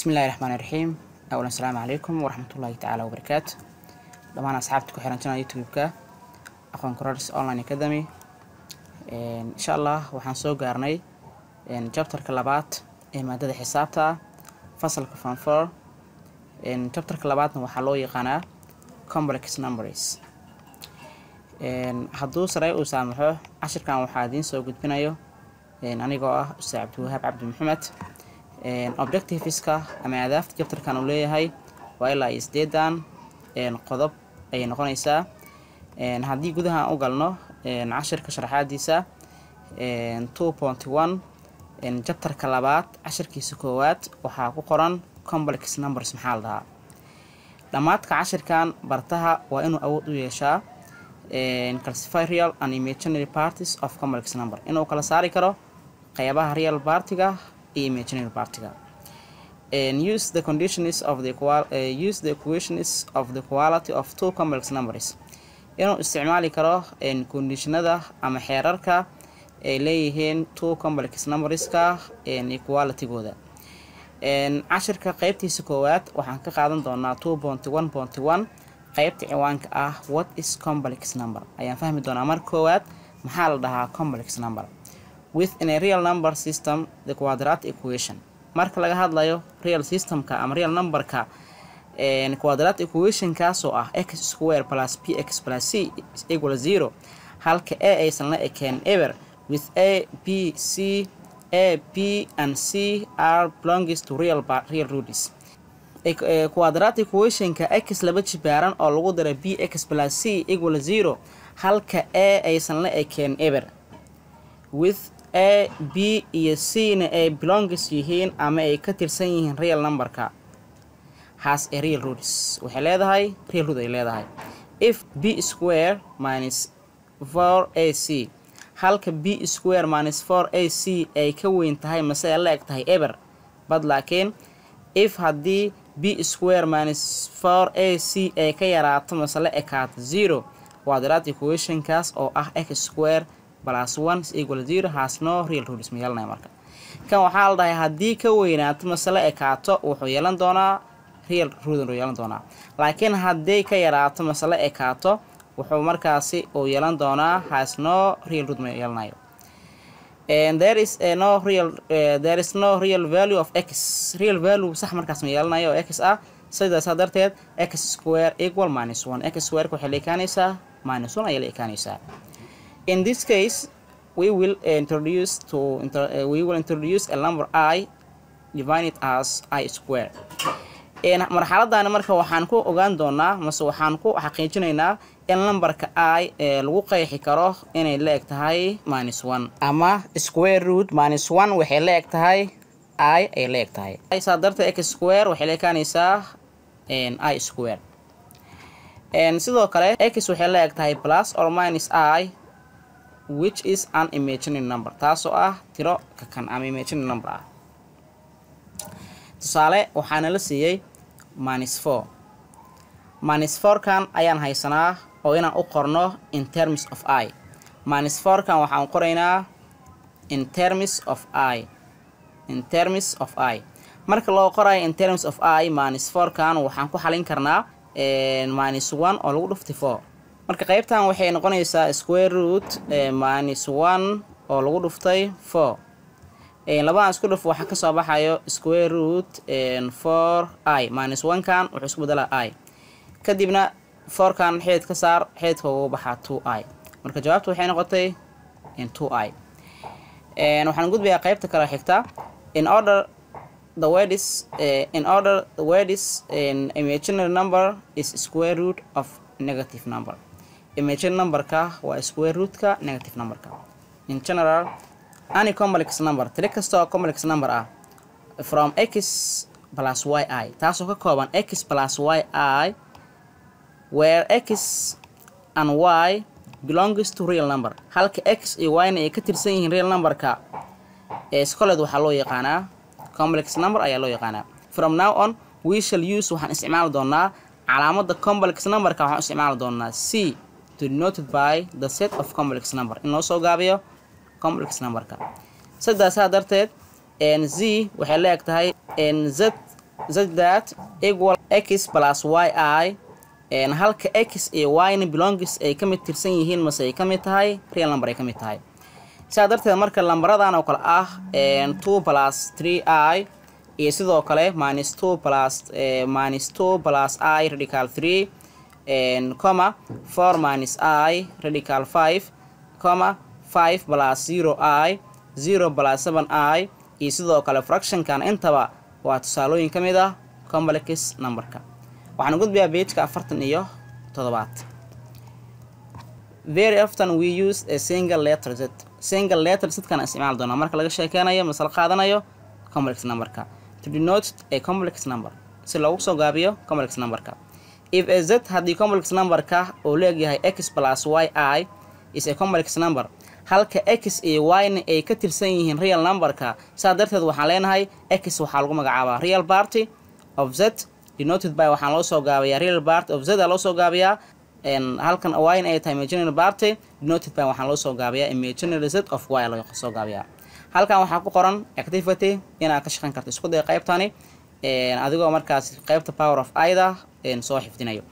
bismi illahi raxmaan iraxiim awlan asalaamu calaykum waraxmatullaahi tacaala wabarakaatu dhammaan asxaabta ku xiran channel youtube-ka aqoon korors online academy. Insha allah waxaan soo gaarnay chapterka labaad ee maadada xisaabta ah fasalka fanfor chapterka labaadna waxaa loo yaqaanaa complex numbers hadduu sarey uu saamaxo cashirkan waxaa idiin soo gudbinayo anigoo ah ustaad cabdiwahaab cabdi maxamed objectiveska ama adaafta jabtarkan uu leeyahay waa ilaa iyo sideedan qodob ayay noqonaysaa. Haddii gudaha u galno cashirka sharaxaadiisa two point one jabtarka labaad cashirkiisa koowaad waxaa ku qoran complex numbers maxaa la dhahaa. Dhammaadka cashirkan bartaha waa inuu awood u yeeshaa calcify real and imaginary parties of complex number. Inuu kala saari karo qeybaha real partiga imaginary partiga use the conditions of the uh, use the equations of the quality of two complex numbers. Inuu isticmaali karo conditionada ama xeerarka ay leeyihiin two complex numberska equalitygooda cashirka qeybtiisa koowaad waxaan ka qaadan doonaa two point one point one qeybta ciwaanka ah what is complex number? Ayaan fahmi doonaa marka koowaad maxaa la dhahaa complex number within a real number system the quadratic equation. Marka laga hadlayo real systemka ama real numberka quadratic equation kaasoo ah x square plus p x plus c equal zero halka a aysan la ekeen ever with a b c a b and c are belongs to real real roots quadratic equationka x laba jibaaran oo lagu dara b x plus c equal zero halka a aysan la ekeen ever. With a b iyo c na ay belongs yihiin ama ay ka tirsan yihiin real numberka has a real roots. Waxay leedahay real root ay leedahay. If b square minus four a c. Halka b square minus a c ay ka weyn tahay mase ay la eg tahay eber bad laakiin if haddii b square minus a c ay ka yaraato mase la ekaato zero quadrat equationkaas oo ah x square has no real roots ma yeelanaya marka kan waxaa la dhahay haddii ka weynaato mase la ekaato wuxuu yeelan doonaa real root yeelan doonaa. Laakiin haddii ka yaraato mase la ekaato wuxuu markaasi uu yeelan doonaa has no real root ma yeelanayo there is no real value of x. Real value sax markaas ma yeelanayo oo x ah. Sidaasaa darteed x square equal minus one. X squareka waxay la minus one ayay la in this case we will introduce to inter, uh, we will introduce a number i divided as i square. Marxaladani marka waxaan ku ogaan doonaa mase waxaan ku xaqiijinaynaa in lambarka i ee lagu qeexi karo inay la eg tahay minus one. Ama square root minus one waxay la eg tahay i ay la eg tahay. Saa darteed x square waxay la ekaanaysaa i square. Sidoo kale x waxay la eg tahay plus or minus i which is an imaginary number. Taasoo ah tiro kakan ama imaginary number ah. Tusaale waxaana la siiyey minus four. Minus fourkan ayaan haysanaa oo inaan u qorno in terms of i. Minus fourkan waxaan qoraynaa in terms of i. In terms of i. Marka loo qorayo in terms of i minus fourkan waxaan ku xalin karnaa minus one oo lagu dhuftay four marka qeybtan waxay noqonaysaa square root minus one oo lagu dhuftay four. Labadan isku dhuf waxaa ka soo baxayo square root four i minus one kan wuxuu isku bedelaa i. Kadibna fourkan xeed ka saar xeedka ugu baxaa two i. Marka jawaabta waxay noqotay two i. Waxaan gudbayaa qeybta kale xigta. In order the word in order the word imaginary number is square root of negative number imaginary numberka waa square rootka negative numberka. In general any complex number tiri kasta oo complex number ah from x plus y i. Taasoo ka kooban x plus y i where x and y belongs to real number. Halka x iyo y-na ay ka tirsan yihiin real numberka ee scolet waxaa loo yaqaanaa complex number ayaa loo yaqaanaa. From now on we shall use waxaan isticmaali doonaa calaamada complex numberka waxaan isticmaali doonaa c denoted by the set of complex number. In loo soo gaabiyo complex numberka. Sidaasaa darteed z waxay la eg tahay z that equal x plus yi halka x iyo y-na belongs ay ka mid tirsan yihiin mase ay ka mid tahay real number ay ka mid tahay. Sidaa darteed marka lambaradan oo kale ah two plus three i iyo sidoo kale minus two plus minus two plus i radical three comma four minus i radical five comma five plus zero i zero plus seven i. Iyo sidoo kale fractionkan intaba waa tusaalooyin ka mid ah complex numberka. Waxaan gudbayaa beejka afartan iyo toddobaad. Very often we use a single letter z. Single letter zkan isticmaali doonaa. Marka laga sheekeynayo masal qaadanayo complex numberka. To denote a complex number. Si loogu soo gaabiyo complex numberka if z haddii complex numberka uu leegyahay x plus y i is a complex number halka x iyo y-na ay ka tirsan yihiin real numberka saa darteed waxaan leenahay x waxaa lagu magacaabaa real party of z denoted by waxaan loo soo gaabayaa real party of z loo soo gaabayaa halkan y ay tahay imaginary party denoted by waxaan loo soo gaabayaa imaginary z of y loo soo gaabayaa halkan waxaa ku qoran activity inaad ka shaqeyn karto isku day qaybtani adigoo markaas qaybta power of ida soo xifdinayo.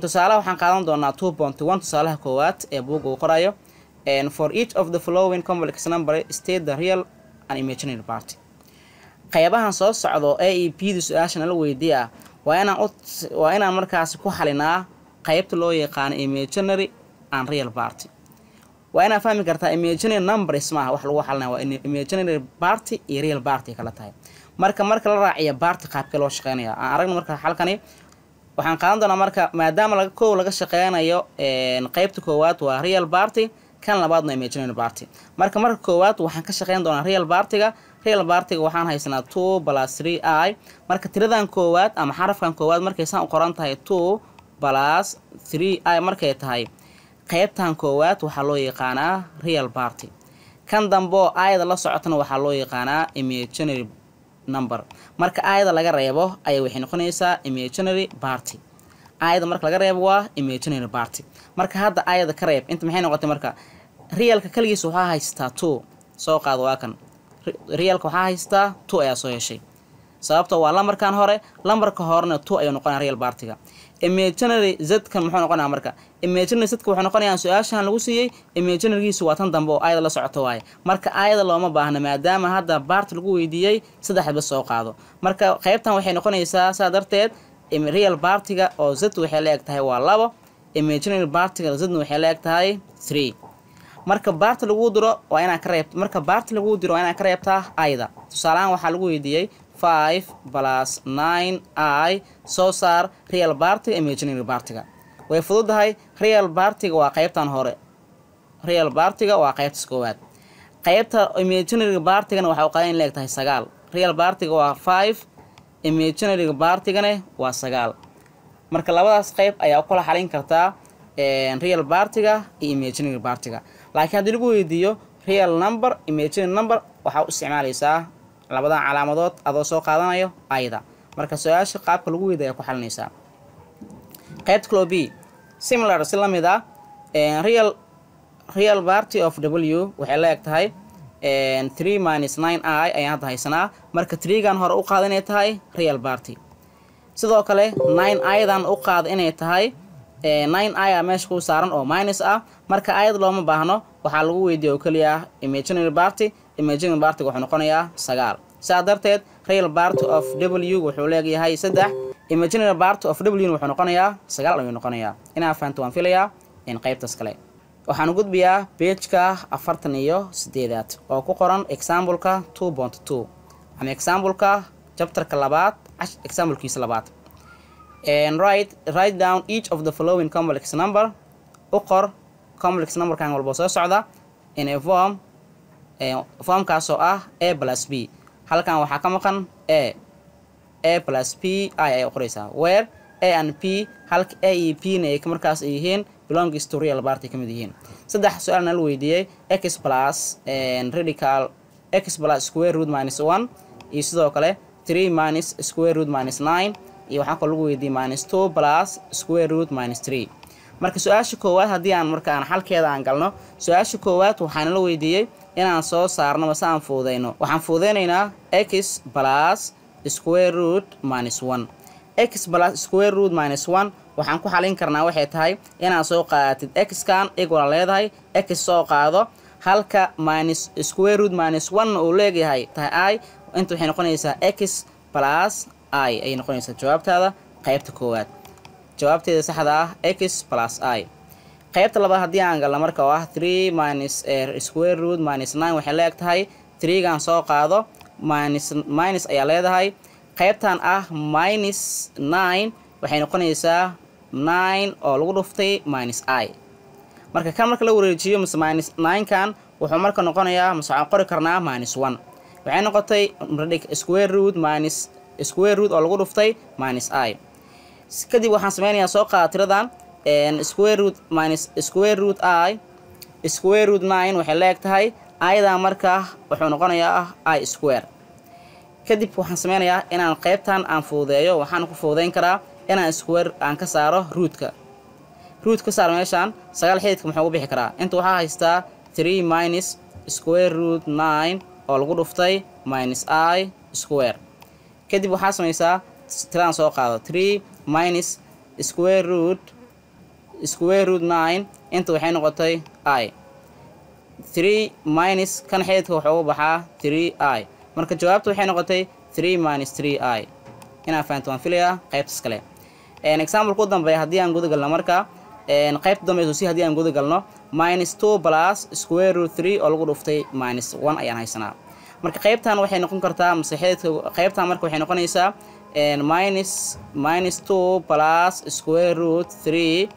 Tusaalaha waxaan qaadan doonaa two point one tusaalaha koowaad ee buugga uu qorayo. For each of the following complex number state the real and imaginary party. Qaybahan soo socdo a e p da su'aasha nala weydiiya waa inaan waa inaan markaasi ku xalinaa qaybta loo yaqaano imaginary and real party. Waa inaad fahmi kartaa imaginary numbers maaha wax lagu xalinaya waa imaginary party iyo real party kala tahay marka marka la raaciya party qaabkee loo shaqeynaya aan aragno marka xalkani waxaan qaadan doonaa marka maadaama laga kow laga shaqeynayo qaybta koowaad waa real party kan labaadna imaginary party marka marka koowaad waxaan ka shaqeyn doonaa real partiga real partiga waxaan haysanaa two plus three i. Marka tiradan koowaad ama xarafkan koowaad markay saan u qoran tahay two plus three i markay tahay qaybtan koowaad waxaa loo yaqaanaa real party kan dambeoo ayada la socotana waxaa loo yaqaanaa imaginary number. Marka ayada laga reebo ayay waxay noqonaysaa imaginary party. Ayada marka laga reebo waa imaginary party. Marka hadda ayada ka reeb inta maxay noqotay marka? Realka kaligiis waxaa haystaa two. Soo qaado waa kan. Realka waxaa haystaa two ayaa soo heshay. Sababto waa lambarkan hore lambarka horena two ayuu noqonaya real partiga imaginary zkan muxuu noqonaya marka. Imaginary zka wuxuu noqonayaa su'aashan lagu siiyey imaginarygiisu waa tan dambe oo ayada la socoto waaye. Marka ayada looma baahna maadaama hadda baart lagu weydiiyey saddexba soo qaado. Marka qaybtan waxay noqonaysaa saa darteed real partiga oo z waxay la eg tahay waa labo imaginary partiga zna waxay la eg tahay three. Marka baarta lagu diro waa inaa ka reeb marka baarta lagu diro waa inaa ka reebtaa ayda tusaalahaan waxaa lagu weydiiyey five plus nine i. Soo saar real partiga imaginary partiga way fududahay real partiga waa qaybtan hore. Real partiga waa qaybtas koowaad qaybta imaginary partigana waxaa qaada in la eg tahay sagaal. Real partiga waa five imaginary partigana waa sagaal. Marka labadaas qayb ayaa u kala xalin kartaa real partiga iyo imaginary partiga laakiin haddii lagu weydiiyo real number imaginary number waxaa u isticmaalaysaa labadan calaamadood adoo soo qaadanayo ayda. Marka su'aasha qaabka lagu weydiya ayaa ku xalinaysaa qaybta clo b similar si la mid ah real real party of w waxay la eg tahay three minus nine i ayaan hadda haysanaa marka treegan hore u qaada inay tahay real party. Sidoo kale nine ayadan u qaada inay tahay nine i a meesha ku saaran oo minus ah. Marka ayad looma baahno waxaa lagu weydiiya oo keliya imaginary party imaginary partiga wuxuu noqonayaa sagaal. Sidaa darteed real party of w wuxuu leegyahay saddex imaginary party of w wuxuu noqonayaa sagaal ayuu noqonayaa. Inaa fahanto waan filayaa in qaybtaas kale. Waxaan gudbiyaa beejka afartan iyo sideedaad oo ku qoran exampleka two point two. Ama exampleka jabtarka labaad examplekiisa labaad. Write write down each of the following complex number. U qor complex numberkan walba soo socda. In a form formkaasoo ah a plus b. Halkan waxaa ka maqan a. A plus p i ayay qoraysaa where a and p halka a e p na ay markaas ay yihiin belongs to real party ka mid yihiin. Saddex su'aal nala weydiiyey x plus radical x plus square root minus one iyo sidoo kale three minus square root minus nine iyo waxaa kaloo lagu weydiiyey minus two plus square root minus three. Marka su'aasha koowaad haddii aan marka aan xalkeeda aan galno su'aasha koowaad waxaana la weydiiyey inaan soo saarno mase aan fuudeyno waxaan fuudeynaynaa x plus square root minus one. X plus square root minus one waxaan ku xalin karnaa waxay tahay inaad soo qaadatid x-kan equal leedahay x soo qaado. Halka minus square root minus one uu leeyahay tahay i inta waxay noqonaysaa x plus i ayay noqonaysaa jawaabtaada. Qaybta koowaad. Jawaabteeda saxda ah x plus i qaybta labaad haddii aan galno marka oo ah three minus square root minus nine waxay leeg tahay. Threegan soo qaado minus minus ayaa leedahay. Qaybtan ah minus nine waxay noqonaysaa nine oo lagu dhuftay minus i. Marka kan marka la wareejiyo mise minus nine-kan wuxuu marka noqonayaa mise waxaan qori karnaa minus one. Waxay noqotay square root minus square root oo lagu dhuftay minus i. Kadib waxaan sameynayaa soo qaada tiradan square root minus square root i. Square root nine waxay leeg tahay ayadaa markaa wuxuu noqonayaa i square. Kadib waxaan sameynayaa inaan qaybtan aan fuudeeyo waxaan ku fuudeyn karaa inaan square aan ka saaro rootka. Root ka saar meeshaan sagaal xididka muxuu ugu bixi karaa. Inta waxaa haystaa three minus square root nine oo lagu dhuftay minus i square. Kadib waxaa samaysaa tiradan soo qaado three minus square root square root nine inta waxay noqotay i. three minus kan xididka wuxuu ugu baxaa three i. Marka jawaabta waxay noqotay three minus three i. Inaan fahanto waan filayaa qaybtas kale example ku dambeeya haddii aan guda galno marka qaybta dambayso si haddii aan guda galno minus two plus square root three oo lagu dhuftay minus one ayaan haysanaa. Marka qaybtan waxay noqon kartaa mase xididka qaybtan marka waxay noqonaysaa minus minus two plus square root three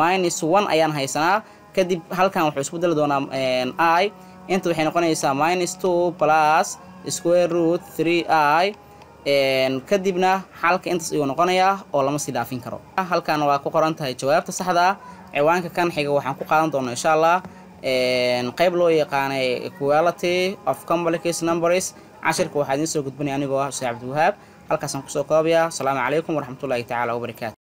minus one ayaan haysanaa. Kadib halkan wuxuu isku dali doonaa i. Inta waxay noqonaysaa minus two plus square root three i. Kadibna xalka intaas ayuu noqonayaa oo lama sii dhaafin karo. Halkan waa ku qoran tahay jawaabta saxda ah. Ciwaanka kan xiga waxaan ku qaadan doonaa insha allah qayb loo yaqaanay equality of complex numbers. Cashirka waxaa idiin soo gudbinaya anigoo ah ustaad cabdiwahaab halkaasaan ku soo koobayaa. Asalaamu calaykum waraxmatullaahi tacaala wabarakaatu